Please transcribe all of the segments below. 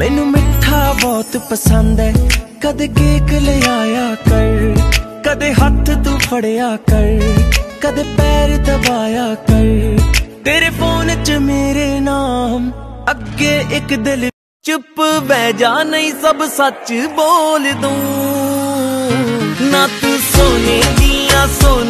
ਮੈਨੂੰ ਮਿੱਠਾ ਬਹੁਤ ਪਸੰਦ ਹੈ। ਕਦੇ ਕੇਕ ਲਿਆਇਆ ਕਰ, ਕਦੇ ਹੱਥ ਤੂੰ ਫੜਿਆ ਕਰ, ਕਦੇ ਪੈਰ ਦਬਾਇਆ ਕਰ। ਤੇਰੇ ਫੋਨ 'ਚ ਮੇਰੇ ਨਾਮ, ਅੱਗੇ ਇੱਕ ਦਿਲ ਚੁੱਪ ਬਹਿ ਜਾ, ਨਹੀਂ ਸਭ ਸੱਚ ਬੋਲ ਦੂੰ। ਨਾ ਤੂੰ ਸੋਨੇ ਦੀਆਂ ਸੋਨੇ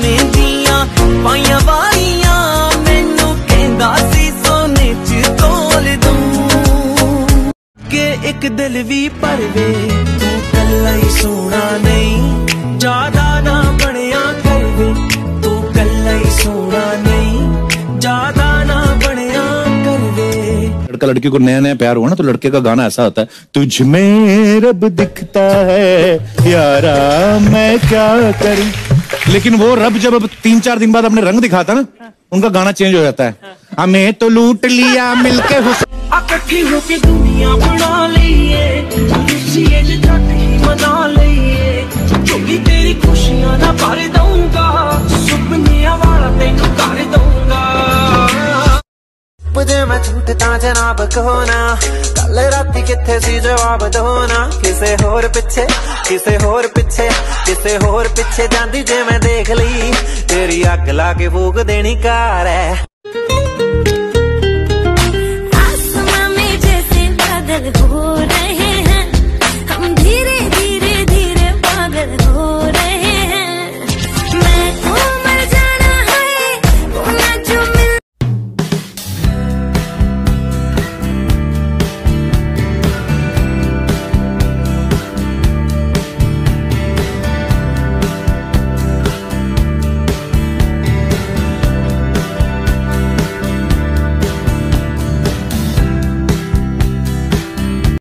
ਕਿ ਇੱਕ ਦਿਲ ਵੀ ਪਰਵੇ ਤੂੰ ਕੱਲਾ ਹੀ ਸੋਣਾ ਨਹੀਂ ਜਿਆਦਾ ਨਾ ਬਣਿਆ ਕਰਵੇ ਤੂੰ ਕੱਲਾ ਹੀ ਸੋਣਾ ਨਹੀਂ ਜਿਆਦਾ ਨਾ ਬਣਿਆ ਕਰਵੇ लड़का लड़की को नया नया प्यार हुआ ना तो लड़के का गाना ऐसा होता है तुझ में रब दिखता है यारा मैं क्या करूं लेकिन वो रब जब अब तीन चार दिन बाद अपने रंग दिखाता ना उनका गाना चेंज हो जाता है हमें तो लूट लिया मिलके हुस ਆ ਇਕੱਠੀ ਹੋ ਕੇ ਦੁਨੀਆ ਬਣਾ ਲਈਏ। ਖੁਸ਼ੀਏ ਚ ਜੱਟ ਹੀ ਮਨਾ ਲਈਏ। ਚੋਗੀ ਤੇਰੀ ਖੁਸ਼ੀਆਂ ਨਾ ਭਰ ਦਊਂਗਾ। ਸੁਪਨਿਆਂ ਵਾਲਾ ਤੈਨੂੰ ਕਰ ਦਊਂਗਾ। ਪੁੱਜੇ ਮੈਂ ਝੂਠ ਤਾਂ ਜਨਾਬ ਕਹੋ ਨਾ ਕੱਲ ਰਾਤੀ ਕਿੱਥੇ ਸੀ ਜਵਾਬ ਦੋਨਾ ਕਿਸੇ ਹੋਰ ਪਿੱਛੇ, ਕਿਸੇ ਹੋਰ ਪਿੱਛੇ, ਕਿਸੇ ਹੋਰ ਪਿੱਛੇ ਜਾਂਦੀ ਜੇ ਮੈਂ ਦੇਖ ਲਈ। ਤੇਰੀ ਅੱਗ ਲਾ ਕੇ ਫੂਕ ਦੇਣੀ ਕਾਰ ਐ। boy.